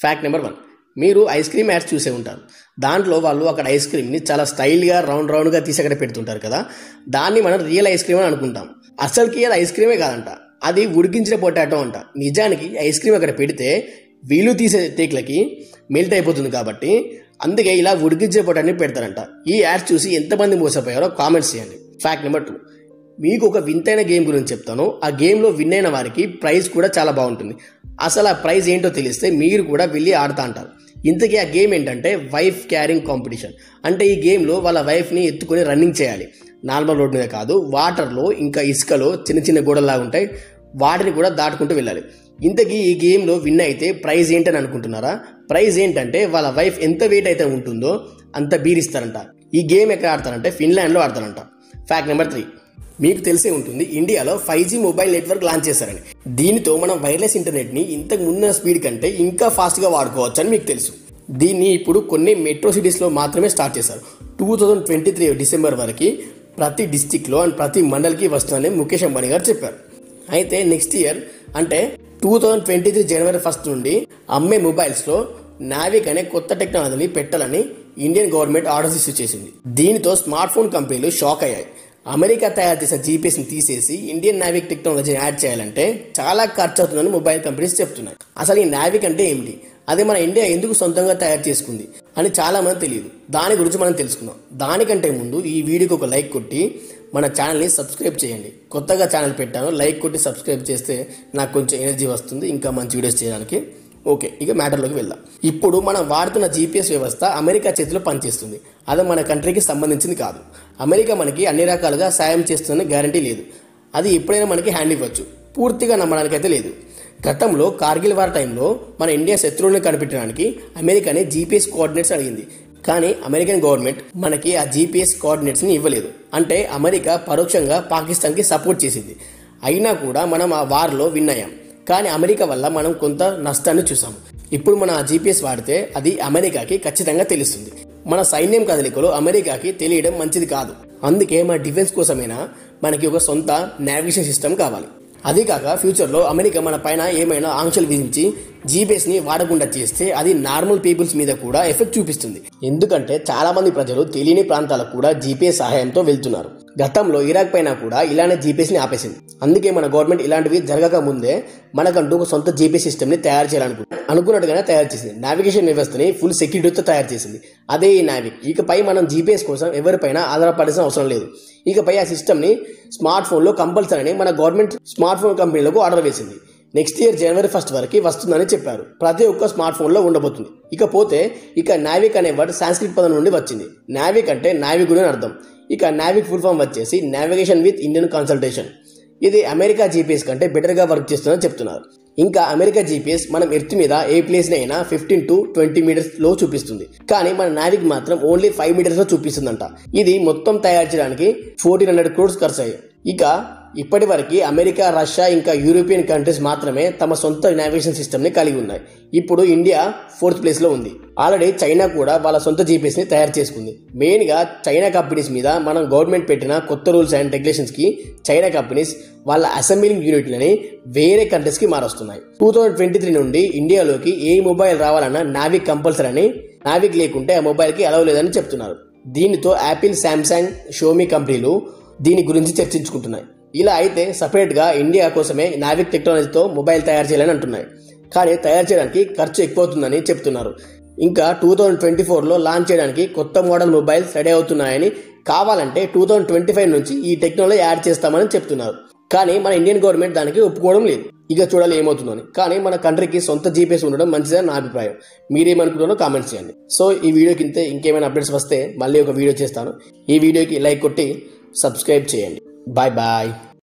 Fact number one మీరు ice cream ads చూసే ఉంటారు. దాంట్లో వాళ్ళు అక్కడ ఐస్ క్రీమ్ని చాలా స్టైల్గా రౌండ్ రౌండ్గా తీసి అక్కడ పెడుతుంటారు కదా. దాన్ని మనం రియల్ ఐస్ క్రీమ్ అని అనుకుంటాం. అసలుకి అది ఐస్ క్రీమే కాదంట. అది ఉడికించిన పొటాటో అంట. నిజానికి ఐస్ క్రీమ్ అక్కడ పెడితే వీలు తీసే టేక్లకి మెల్ట్ అయిపోతుంది కాబట్టి అందుకే ఇలా ఉడికించే పొటాటోని పెడతారంట. ఈ యాడ్స్ చూసి ఎంతమంది మోసపోయారో కామెంట్స్ చేయండి. ఫ్యాక్ట్ నెంబర్ టూ మీకు ఒక వింతైన గేమ్ గురించి చెప్తాను. ఆ గేమ్లో విన్ అయిన వారికి ప్రైజ్ కూడా చాలా బాగుంటుంది. అసలు ఆ ప్రైజ్ ఏంటో తెలిస్తే మీరు కూడా వెళ్ళి ఆడుతా అంటారు. ఇంతకీ ఆ గేమ్ ఏంటంటే వైఫ్ క్యారింగ్ కాంపిటీషన్. అంటే ఈ గేమ్లో వాళ్ళ వైఫ్ని ఎత్తుకొని రన్నింగ్ చేయాలి. నార్మల్ రోడ్ మీద కాదు వాటర్లో ఇంకా ఇసుకలో చిన్న చిన్న గోడల్లాగా ఉంటాయి వాటిని కూడా దాటుకుంటూ వెళ్ళాలి. ఇంతకీ ఈ గేమ్లో విన్ అయితే ప్రైజ్ ఏంటని అనుకుంటున్నారా? ప్రైజ్ ఏంటంటే వాళ్ళ వైఫ్ ఎంత వెయిట్ అయితే ఉంటుందో అంత బీరిస్తారంట. ఈ గేమ్ ఎక్కడ ఆడతారంటే ఫిన్లాండ్లో ఆడతారంట. ఫ్యాక్ట్ నెంబర్ త్రీ మీకు తెలిసే ఉంటుంది ఇండియాలో five G mobile network launch చేశారని. దీనితో మనం వైర్లెస్ ఇంటర్నెట్ని ఇంతకు ముందున్న స్పీడ్ కంటే ఇంకా ఫాస్ట్గా వాడుకోవచ్చు అని మీకు తెలుసు. దీన్ని ఇప్పుడు కొన్ని మెట్రో సిటీస్లో మాత్రమే స్టార్ట్ చేశారు. Two thousand twenty three December వరకు ప్రతి డిస్టిక్లో అండ్ ప్రతి మండలికి వస్తుందని ముఖేష్ అంబానీ గారు చెప్పారు. అయితే నెక్స్ట్ ఇయర్ అంటే టూ థౌజండ్ ట్వంటీ త్రీ జనవరి ఫస్ట్ నుండి అమ్మే మొబైల్స్లో నావిక్ అనే కొత్త టెక్నాలజీని పెట్టాలని ఇండియన్ గవర్నమెంట్ ఆర్డర్స్ ఇష్యూ చేసింది. దీనితో స్మార్ట్ ఫోన్ కంపెనీలు షాక్ అయ్యాయి. అమెరికా తయారు చేసిన జీపీఎస్ని తీసేసి ఇండియన్ నావిక్ టెక్నాలజీని యాడ్ చేయాలంటే చాలా ఖర్చు అవుతుందని మొబైల్ కంపెనీస్ చెప్తున్నాయి. అసలు ఈ నావిక్ అంటే ఏమిటి? అదే మన ఇండియా ఎందుకు సొంతంగా తయారు చేసుకుంది? అని చాలామంది తెలియదు. దాని గురించి మనం తెలుసుకుందాం. దానికంటే ముందు ఈ వీడియోకి ఒక లైక్ కొట్టి మన ఛానల్ని సబ్స్క్రైబ్ చేయండి. కొత్తగా ఛానల్ పెట్టాను. లైక్ కొట్టి సబ్స్క్రైబ్ చేస్తే నాకు కొంచెం ఎనర్జీ వస్తుంది. ఇంకా మంచి వీడియోస్ చేయడానికి. ఓకే ఇక మ్యాటర్లోకి వెళ్దాం. ఇప్పుడు మనం వాడుతున్న జీపీఎస్ వ్యవస్థ అమెరికా చేతిలో పనిచేస్తుంది. అది మన కంట్రీకి సంబంధించింది కాదు. అమెరికా మనకి అన్ని రకాలుగా సాయం చేస్తుందని గ్యారంటీ లేదు. అది ఎప్పుడైనా మనకి హ్యాండ్ ఇవ్వచ్చు. పూర్తిగా నమ్మడానికైతే లేదు. గతంలో కార్గిల్ వార్ టైంలో మన ఇండియా శత్రువులను కనిపెట్టడానికి అమెరికాని జీపీఎస్ కోఆర్డినేట్స్ అడిగింది. కానీ అమెరికన్ గవర్నమెంట్ మనకి ఆ జీపీఎస్ కోఆర్డినేట్స్ని ఇవ్వలేదు. అంటే అమెరికా పరోక్షంగా పాకిస్తాన్కి సపోర్ట్ చేసింది. అయినా కూడా మనం ఆ వార్లో విన్ అయ్యాం. కానీ అమెరికా వల్ల మనం కొంత నష్టాన్ని చూసాము ఇప్పుడు మనం ఆ జీపీఎస్ వాడితే అది అమెరికాకి ఖచ్చితంగా తెలుస్తుంది. మన సైన్యం కదలికలు అమెరికాకి తెలియడం మంచిది కాదు. అందుకే మన డిఫెన్స్ కోసమైనా మనకి ఒక సొంత నావిగేషన్ సిస్టమ్ కావాలి. అదే కాక ఫ్యూచర్లో అమెరికా మన పైన ఏమైనా ఆంక్షలు విధించి జీపీఎస్ని వాడకుండా చేస్తే అది నార్మల్ పీపుల్స్ మీద కూడా ఎఫెక్ట్ చూపిస్తుంది. ఎందుకంటే చాలామంది ప్రజలు తెలియని ప్రాంతాలకు కూడా జీపీఎస్ సహాయంతో వెళ్తున్నారు. గతంలో ఇరాక్ పైన కూడా ఇలానే జీపీఎస్ని ఆపేసింది. అందుకే మన గవర్నమెంట్ ఇలాంటివి జరగక ముందే మనకంటూ ఒక సొంత జీపీఎస్ సిస్టమ్ని తయారు చేయాలనుకుంటుంది అనుకున్నట్టుగానే తయారు చేసింది. నావిగేషన్ వ్యవస్థని ఫుల్ సెక్యూరిటీతో తయారు చేసింది. అదే ఈ నావిక్ ఇకపై మనం జీపీఎస్ కోసం ఎవరిపైన ఆధారపడాల్సిన అవసరం లేదు. ఇకపై ఆ సిస్టమ్ని స్మార్ట్ ఫోన్లో కంపల్సరీ మన గవర్నమెంట్ స్మార్ట్ ఫోన్ కంపెనీలకు ఆర్డర్ వేసింది. నెక్స్ట్ ఇయర్ జనవరి ఫస్ట్ వరకు వస్తుందని చెప్పారు. ప్రతి ఒక్క స్మార్ట్ ఫోన్లో ఉండబోతుంది. ఇకపోతే ఇక నావిక్ అనే వర్డ్ సాంస్క్రిట్ పదం నుండి వచ్చింది. నావిక్ అంటే నావికుడు అని అర్థం. ఇక నావిక్ ఫుల్ ఫామ్ వచ్చేసి నావిగేషన్ విత్ ఇండియన్ కన్సల్టేషన్ ఇది అమెరికా జీపీఎస్ కంటే బెటర్గా వర్క్ చేస్తుందని చెప్తున్నారు. ఇంకా అమెరికా జీపీఎస్ మనం ఎర్త్ మీద ఏ ప్లేస్ అయినా ఫిఫ్టీన్ టు ట్వంటీ మీటర్స్లో చూపిస్తుంది. కానీ మన నావిక్ మాత్రం ఓన్లీ ఫైవ్ మీటర్స్లో చూపిస్తుందంట. ఇది మొత్తం తయారు చేయడానికి ఫోర్టీన్ హండ్రెడ్ క్రోడ్స్ ఖర్చు అయ్యాయి. ఇక ఇప్పటివరకు అమెరికా రష్యా ఇంకా యూరోపియన్ కంట్రీస్ మాత్రమే తమ సొంత నావిగేషన్ సిస్టమ్ని కలిగి ఉన్నాయి. ఇప్పుడు ఇండియా ఫోర్త్ ప్లేస్లో ఉంది. ఆల్రెడీ చైనా కూడా వాళ్ళ సొంత జీపీఎస్ని తయారు చేసుకుంది. మెయిన్గా చైనా కంపెనీస్ మీద మనం గవర్నమెంట్ పెట్టిన కొత్త రూల్స్ అండ్ రెగ్యులేషన్స్కి చైనా కంపెనీస్ వాళ్ళ అసెంబ్లింగ్ యూనిట్లని వేరే కంట్రీస్కి మారుస్తున్నాయి. టూ థౌజండ్ ట్వంటీ త్రీ నుండి ఇండియాలోకి ఏ మొబైల్ రావాలన్నా నావిక్ కంపల్సరీ అని నావిక్ లేకుంటే ఆ మొబైల్కి అలవ్ లేదని చెప్తున్నారు. దీనితో యాపిల్ శాంసంగ్ షోమీ కంపెనీలు దీని గురించి చర్చించుకుంటున్నాయి. ఇలా అయితే సపరేట్గా ఇండియా కోసమే నావిక్ టెక్నాలజీతో మొబైల్ తయారు చేయాలని అంటున్నాయి. కానీ తయారు చేయడానికి ఖర్చు ఎక్కువ అవుతుందని చెప్తున్నారు. ఇంకా టూ థౌజండ్ ట్వంటీ ఫోర్లో లాంచ్ చేయడానికి కొత్త మోడల్ మొబైల్స్ రెడీ అవుతున్నాయని కావాలంటే టూ థౌజండ్ ట్వంటీ ఫైవ్ నుంచి ఈ టెక్నాలజీ యాడ్ చేస్తామని చెప్తున్నారు. కానీ మన ఇండియన్ గవర్నమెంట్ దానికి ఒప్పుకోవడం లేదు. ఇక చూడాలి ఏమవుతుందని. కానీ మన కంట్రీకి సొంత జీపీఎస్ ఉండడం మంచిదని నా అభిప్రాయం. మీరేమనుకుంటారో కామెంట్స్ చేయండి. సో ఈ వీడియోకి ఇంతే. ఇంకేమైనా అప్డేట్స్ వస్తే మళ్ళీ ఒక వీడియో చేస్తాను. ఈ వీడియోకి లైక్ కొట్టి సబ్స్క్రైబ్ చేయండి. Bye bye.